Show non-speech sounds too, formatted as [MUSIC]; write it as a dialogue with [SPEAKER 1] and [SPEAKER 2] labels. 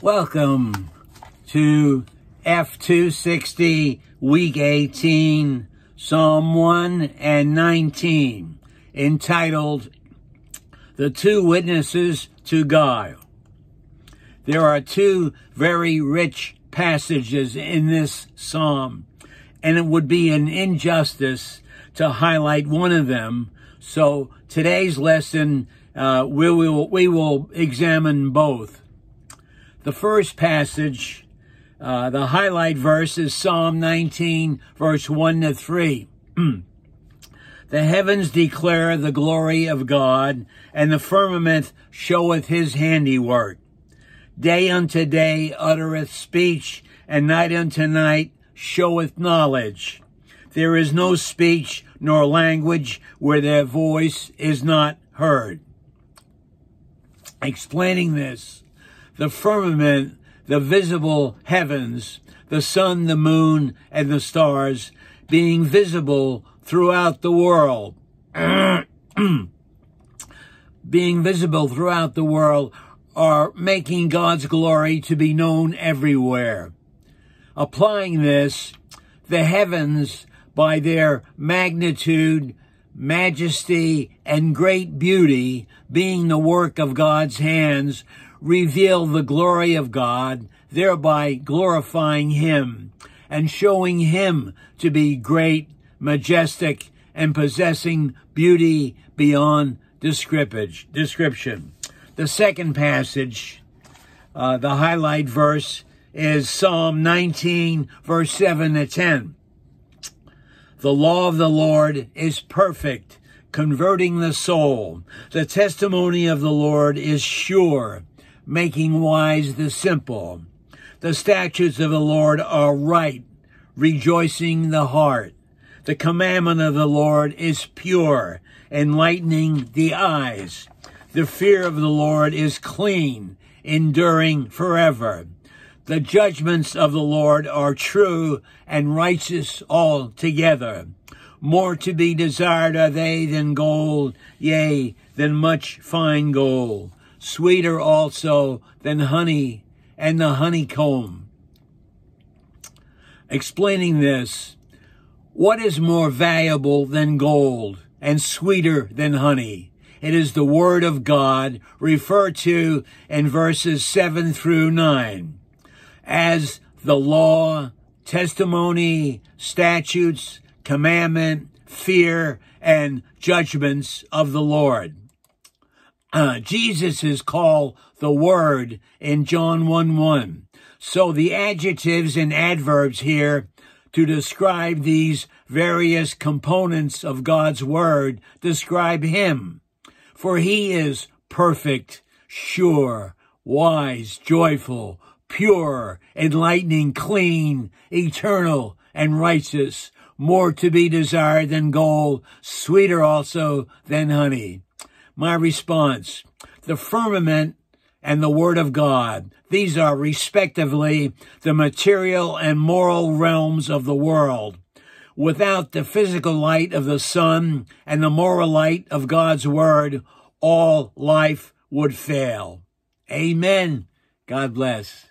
[SPEAKER 1] Welcome to F260 Week 18, Psalm 1 and 19, entitled The Two Witnesses to God. There are two very rich passages in this psalm, and it would be an injustice to highlight one of them. So today's lesson, uh, we will we will examine both. The first passage, uh, the highlight verse is Psalm 19, verse 1 to 3. [CLEARS THROAT] the heavens declare the glory of God, and the firmament showeth his handiwork. Day unto day uttereth speech, and night unto night showeth knowledge. There is no speech nor language where their voice is not heard. Explaining this, the firmament, the visible heavens, the sun, the moon, and the stars being visible throughout the world. [CLEARS THROAT] being visible throughout the world are making God's glory to be known everywhere. Applying this, the heavens, by their magnitude, majesty, and great beauty, being the work of God's hands, reveal the glory of God, thereby glorifying Him and showing Him to be great, majestic, and possessing beauty beyond description. The second passage, uh, the highlight verse, is Psalm 19, verse 7 to 10. The law of the Lord is perfect, converting the soul. The testimony of the Lord is sure, making wise the simple. The statutes of the Lord are right, rejoicing the heart. The commandment of the Lord is pure, enlightening the eyes. The fear of the Lord is clean, enduring forever. The judgments of the Lord are true and righteous altogether. More to be desired are they than gold, yea, than much fine gold sweeter also than honey and the honeycomb. Explaining this, what is more valuable than gold and sweeter than honey? It is the word of God referred to in verses 7 through 9 as the law, testimony, statutes, commandment, fear, and judgments of the Lord. Uh, Jesus is called the Word in John 1 1. So the adjectives and adverbs here to describe these various components of God's Word describe Him. For He is perfect, sure, wise, joyful, pure, enlightening, clean, eternal, and righteous, more to be desired than gold, sweeter also than honey my response. The firmament and the Word of God. These are respectively the material and moral realms of the world. Without the physical light of the sun and the moral light of God's Word, all life would fail. Amen. God bless.